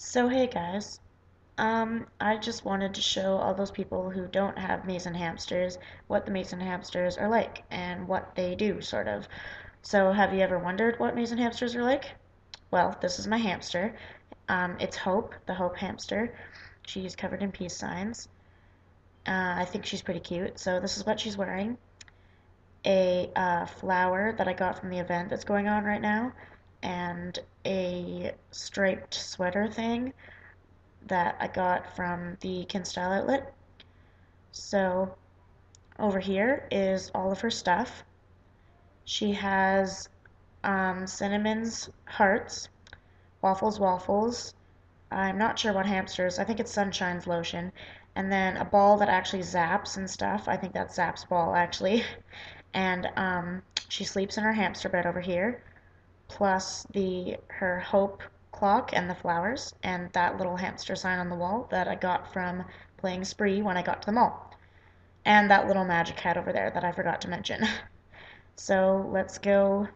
So hey guys, um, I just wanted to show all those people who don't have Mazin hamsters what the Mazin hamsters are like and what they do, sort of. So have you ever wondered what Mazin hamsters are like? Well, this is my hamster. Um, it's Hope, the Hope hamster. She's covered in peace signs. Uh, I think she's pretty cute. So this is what she's wearing. A uh, flower that I got from the event that's going on right now and a striped sweater thing that I got from the Kinzstyle outlet. So over here is all of her stuff. She has um, Cinnamon's hearts, Waffles Waffles. I'm not sure what hamsters. I think it's Sunshine's lotion. And then a ball that actually zaps and stuff. I think that's Zap's ball actually. And um, she sleeps in her hamster bed over here plus the her hope clock and the flowers and that little hamster sign on the wall that I got from playing Spree when I got to the mall. And that little magic hat over there that I forgot to mention. So let's go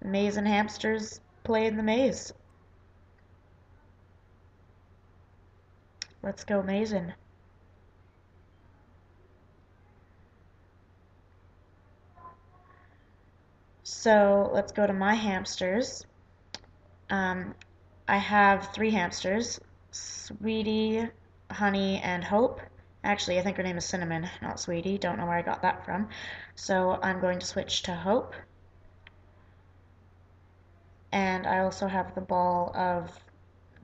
maze and hamsters play in the maze. Let's go mazing. So let's go to my hamsters. Um, I have three hamsters, Sweetie, Honey, and Hope. Actually, I think her name is Cinnamon, not Sweetie. Don't know where I got that from. So I'm going to switch to Hope. And I also have the ball of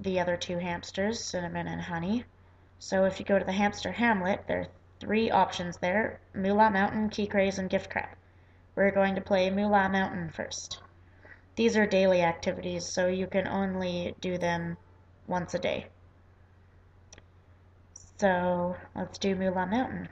the other two hamsters, Cinnamon and Honey. So if you go to the hamster hamlet, there are three options there, Moolah Mountain, Key Craze, and Gift Crab. We're going to play Moolah Mountain first. These are daily activities, so you can only do them once a day. So let's do Moolah Mountain.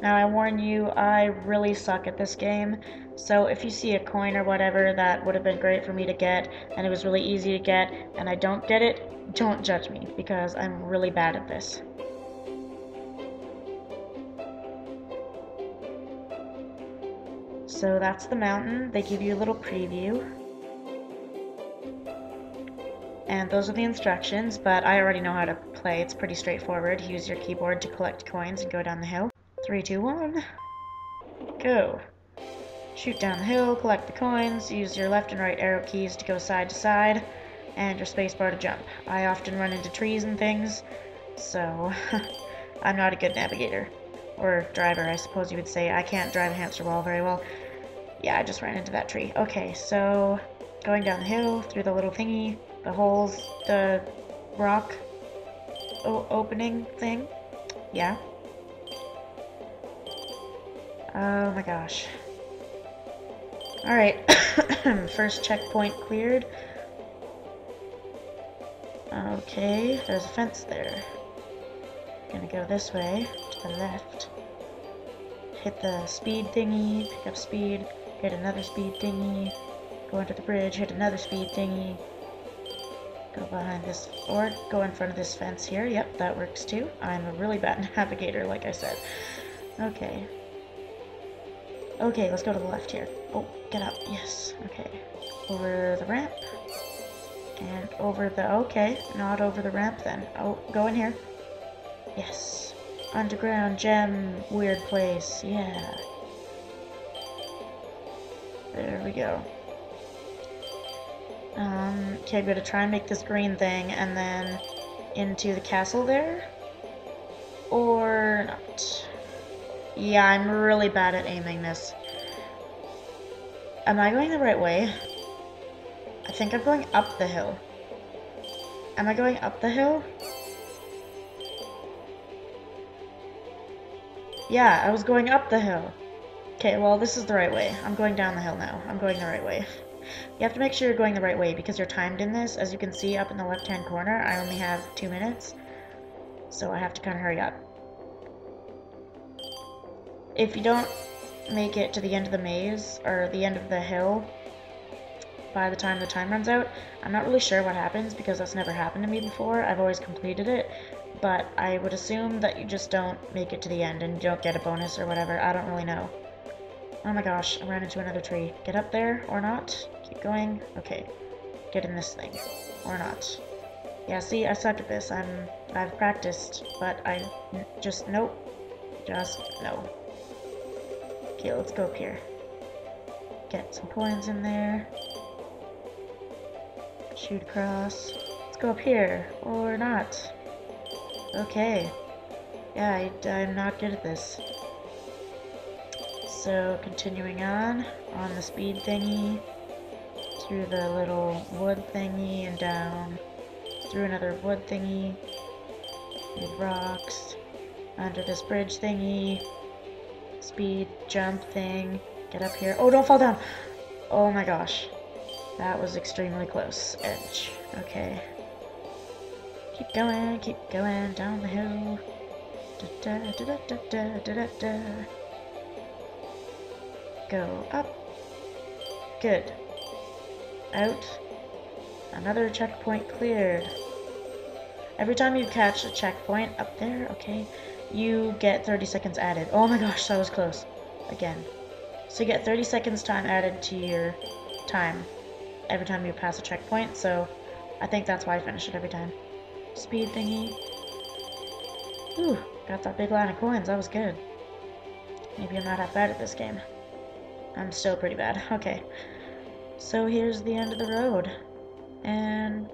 Now I warn you, I really suck at this game, so if you see a coin or whatever that would have been great for me to get, and it was really easy to get, and I don't get it, don't judge me, because I'm really bad at this. So that's the mountain. They give you a little preview. And those are the instructions, but I already know how to play. It's pretty straightforward. Use your keyboard to collect coins and go down the hill. Three, two, one. Go. Shoot down the hill, collect the coins, use your left and right arrow keys to go side to side, and your spacebar to jump. I often run into trees and things, so I'm not a good navigator. Or driver, I suppose you would say. I can't drive a hamster ball very well. Yeah, I just ran into that tree. Okay, so going down the hill through the little thingy, the holes, the rock opening thing. Yeah. Oh my gosh. Alright, first checkpoint cleared. Okay, there's a fence there. Gonna go this way, to the left. Hit the speed thingy, pick up speed, hit another speed thingy, go into the bridge, hit another speed thingy, go behind this, or go in front of this fence here. Yep, that works too. I'm a really bad navigator, like I said. Okay. Okay, let's go to the left here. Oh, get up. Yes. Okay. Over the ramp. And over the... Okay, not over the ramp then. Oh, go in here. Yes. Underground gem, weird place. Yeah. There we go. Um, okay, I'm gonna try and make this green thing and then into the castle there. Or not. Yeah, I'm really bad at aiming this. Am I going the right way? I think I'm going up the hill. Am I going up the hill? Yeah, I was going up the hill. Okay, well, this is the right way. I'm going down the hill now. I'm going the right way. You have to make sure you're going the right way because you're timed in this. As you can see up in the left-hand corner, I only have two minutes. So I have to kind of hurry up. If you don't make it to the end of the maze, or the end of the hill, by the time the time runs out, I'm not really sure what happens because that's never happened to me before. I've always completed it, but I would assume that you just don't make it to the end and you don't get a bonus or whatever. I don't really know. Oh my gosh, I ran into another tree. Get up there or not? Keep going. Okay. Get in this thing. Or not. Yeah, see, I suck at this. I'm I've practiced, but I just nope. Just no. Okay, let's go up here. Get some coins in there. Shoot across. Let's go up here. Or not. Okay. Yeah, I, I'm not good at this. So, continuing on, on the speed thingy, through the little wood thingy and down, through another wood thingy, through rocks, under this bridge thingy, speed jump thing, get up here. Oh, don't fall down! Oh my gosh. That was extremely close. Edge. Okay. Keep going, keep going down the hill. Da da da Go up. Good. Out. Another checkpoint cleared. Every time you catch a checkpoint up there, okay, you get 30 seconds added. Oh my gosh, that was close. Again. So you get 30 seconds time added to your time every time you pass a checkpoint, so I think that's why I finish it every time. Speed thingy. Ooh, got that big line of coins. That was good. Maybe I'm not that bad at this game. I'm still pretty bad. Okay. So here's the end of the road. And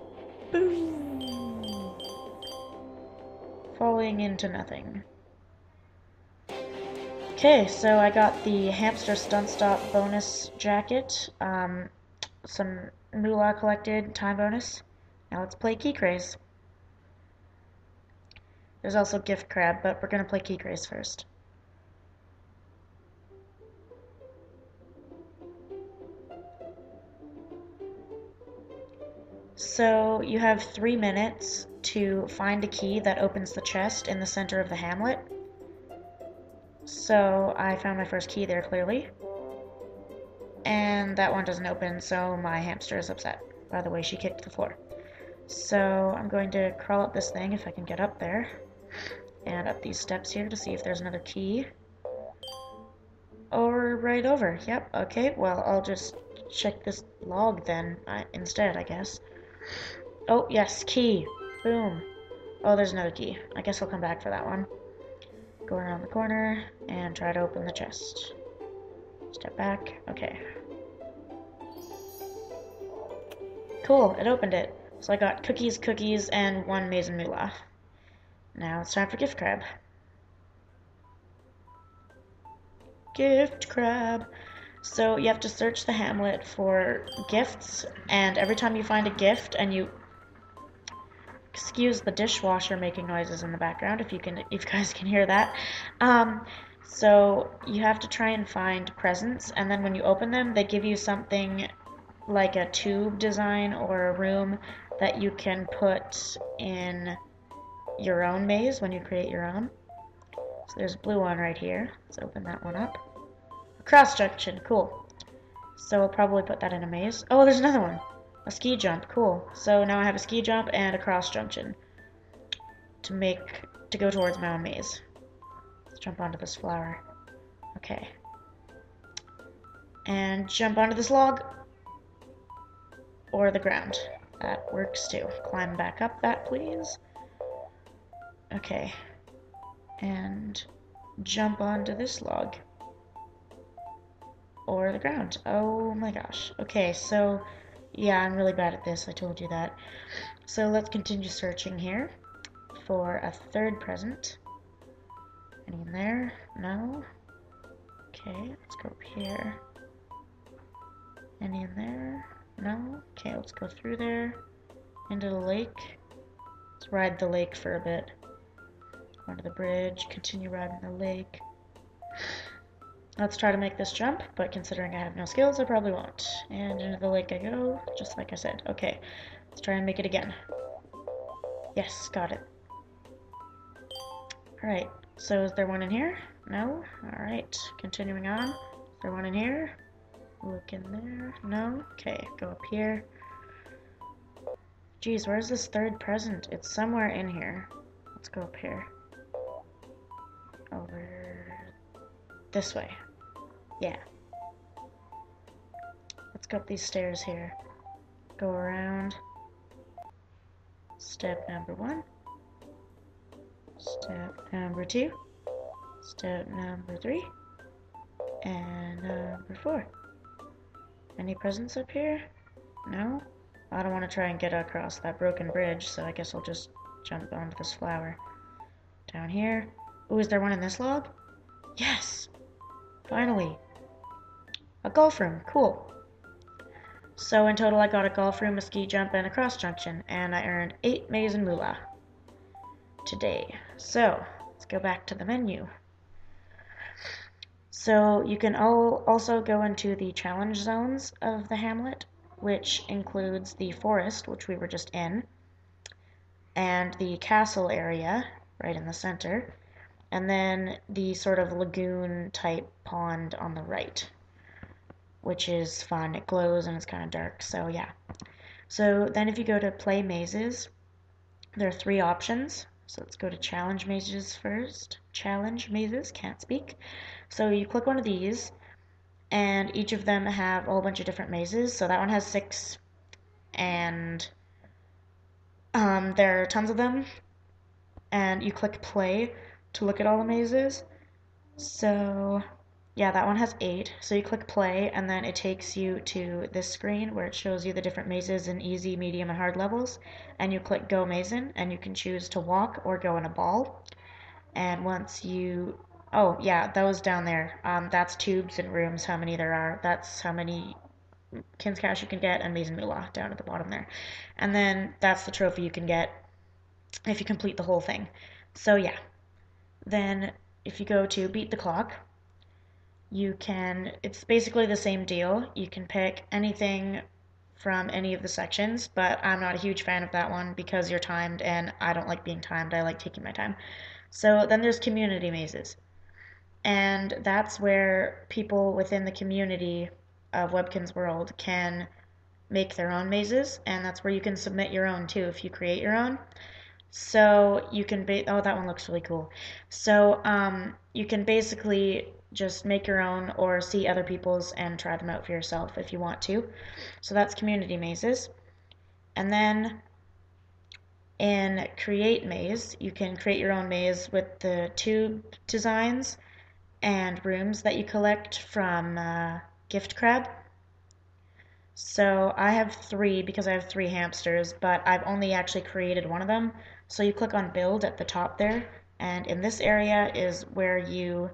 boom! Falling into nothing. Okay, so I got the Hamster Stunt Stop bonus jacket, um, some moolah collected, time bonus. Now let's play Key Craze. There's also Gift Crab, but we're to play Key Craze first. So you have three minutes to find a key that opens the chest in the center of the hamlet. So I found my first key there clearly. And that one doesn't open, so my hamster is upset by the way she kicked the floor. So I'm going to crawl up this thing if I can get up there. And up these steps here to see if there's another key. Or right over. Yep, okay, well, I'll just check this log then uh, instead, I guess. Oh, yes, key. Boom. Oh, there's another key. I guess I'll come back for that one. Go around the corner and try to open the chest. Step back. Okay. Cool, it opened it. So I got cookies, cookies, and one maize and moolah. Now it's time for gift crab. Gift crab. So you have to search the hamlet for gifts, and every time you find a gift and you excuse the dishwasher making noises in the background if you can if you guys can hear that. Um, so you have to try and find presents, and then when you open them, they give you something like a tube design or a room that you can put in your own maze when you create your own. So there's a blue one right here. Let's open that one up. Cross junction, cool. So we'll probably put that in a maze. Oh, there's another one. A ski jump, cool. So now I have a ski jump and a cross junction to make, to go towards my own maze. Let's jump onto this flower. Okay. And jump onto this log. Or the ground. That works too. Climb back up that, please. Okay. And jump onto this log or the ground. Oh my gosh. Okay, so yeah, I'm really bad at this. I told you that. So let's continue searching here for a third present. Any in there? No? Okay, let's go up here. Any in there? No? Okay, let's go through there. Into the lake. Let's ride the lake for a bit. Onto the bridge, continue riding the lake. Let's try to make this jump, but considering I have no skills, I probably won't. And into the lake I go, just like I said. Okay, let's try and make it again. Yes, got it. Alright, so is there one in here? No? Alright, continuing on. Is there one in here? Look in there. No? Okay, go up here. Geez, where's this third present? It's somewhere in here. Let's go up here. Over this way. Yeah. Let's go up these stairs here. Go around. Step number one. Step number two. Step number three. And number four. Any presents up here? No? I don't want to try and get across that broken bridge, so I guess I'll just jump onto this flower. Down here. Oh, is there one in this log? Yes! Finally. A golf room. Cool. So in total I got a golf room, a ski jump, and a cross junction, and I earned 8 maize and moolah today. So, let's go back to the menu. So you can all also go into the challenge zones of the hamlet, which includes the forest, which we were just in, and the castle area, right in the center, and then the sort of lagoon type pond on the right, which is fun. It glows and it's kind of dark, so yeah. So then if you go to play mazes, there are three options. So let's go to challenge mazes first. Challenge mazes, can't speak. So you click one of these, and each of them have a whole bunch of different mazes. So that one has six, and um, there are tons of them. And you click play to look at all the mazes. So yeah, that one has eight. So you click play, and then it takes you to this screen where it shows you the different mazes in easy, medium, and hard levels. And you click go mazin, and you can choose to walk or go in a ball. And once you, oh yeah, those down there, um, that's tubes and rooms, how many there are. That's how many KinzCash you can get, and Maize Moolah down at the bottom there. And then that's the trophy you can get if you complete the whole thing. So yeah. Then if you go to beat the clock, you can, it's basically the same deal. You can pick anything from any of the sections, but I'm not a huge fan of that one because you're timed and I don't like being timed. I like taking my time. So then there's community mazes. And that's where people within the community of Webkinz World can make their own mazes, and that's where you can submit your own too if you create your own. So you can, ba- oh, that one looks really cool. So um, you can basically just make your own or see other people's and try them out for yourself if you want to. So that's community mazes. And then in create maze, you can create your own maze with the tube designs and rooms that you collect from uh, Gift Crab. So I have three because I have three hamsters, but I've only actually created one of them. So you click on build at the top there, and in this area is where you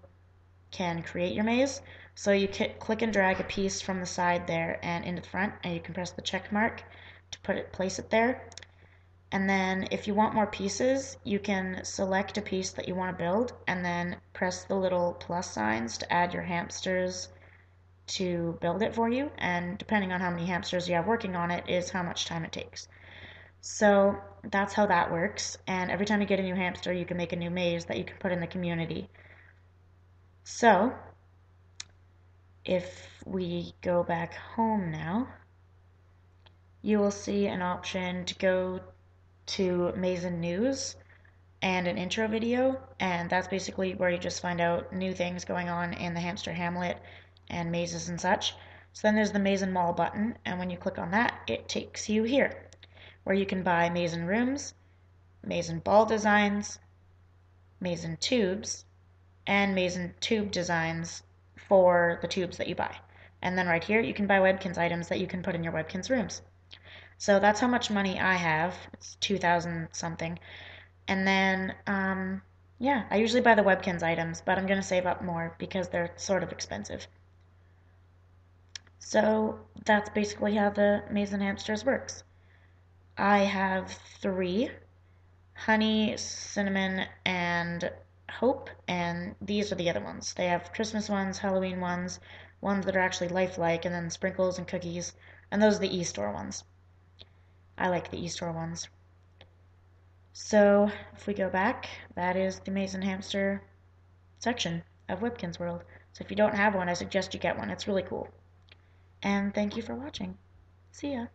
can create your maze. So you click and drag a piece from the side there and into the front, and you can press the check mark to put it, place it there. And then if you want more pieces, you can select a piece that you want to build and then press the little plus signs to add your hamsters to build it for you. And depending on how many hamsters you have working on it is how much time it takes. So that's how that works. And every time you get a new hamster, you can make a new maze that you can put in the community. So, if we go back home now, you will see an option to go to Mazin News and an intro video, and that's basically where you just find out new things going on in the hamster hamlet and mazes and such. So then there's the Mazin Mall button, and when you click on that, it takes you here, where you can buy Mazin rooms, Mazin ball designs, Mazin tubes, and Mazin tube designs for the tubes that you buy. And then right here, you can buy Webkinz items that you can put in your Webkinz rooms. So that's how much money I have. It's 2000 something. And then, um, yeah, I usually buy the Webkinz items, but I'm going to save up more because they're sort of expensive. So that's basically how the Mazin Hamsters works. I have three, honey, cinnamon, and Hope, and these are the other ones. They have Christmas ones, Halloween ones, ones that are actually lifelike, and then sprinkles and cookies, and those are the e-store ones. I like the e-store ones. So if we go back, that is the Mazin Hamster section of Webkinz World. So if you don't have one, I suggest you get one. It's really cool. And thank you for watching. See ya.